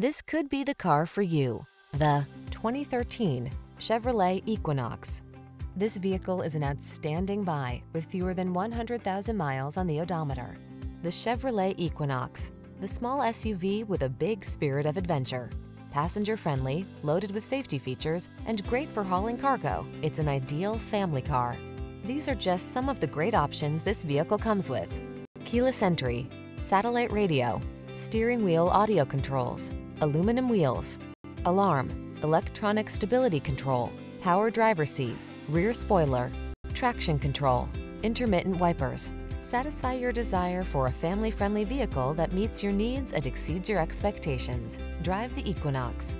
This could be the car for you. The 2013 Chevrolet Equinox. This vehicle is an outstanding buy with fewer than 100,000 miles on the odometer. The Chevrolet Equinox, the small SUV with a big spirit of adventure. Passenger friendly, loaded with safety features, and great for hauling cargo, it's an ideal family car. These are just some of the great options this vehicle comes with. Keyless entry, satellite radio, steering wheel audio controls, aluminum wheels, alarm, electronic stability control, power driver seat, rear spoiler, traction control, intermittent wipers. Satisfy your desire for a family-friendly vehicle that meets your needs and exceeds your expectations. Drive the Equinox.